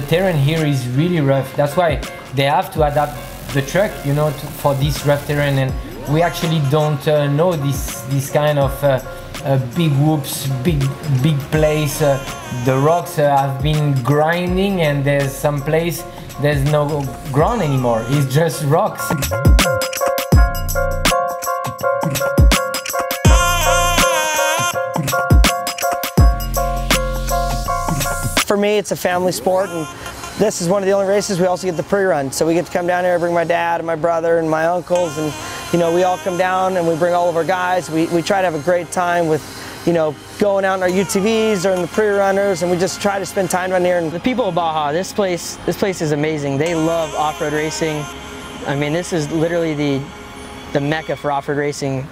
terrain here is really rough. That's why they have to adapt the truck, you know, to, for this rough terrain. And we actually don't uh, know this this kind of uh, uh, big whoops, big big place. Uh, the rocks uh, have been grinding, and there's some place there's no ground anymore. It's just rocks. For me, it's a family sport, and this is one of the only races we also get the pre-run. So we get to come down here, bring my dad and my brother and my uncles, and you know, we all come down and we bring all of our guys. We, we try to have a great time with, you know, going out in our UTVs or in the pre-runners, and we just try to spend time down here. And the people of Baja, this place, this place is amazing. They love off-road racing. I mean, this is literally the, the mecca for off-road racing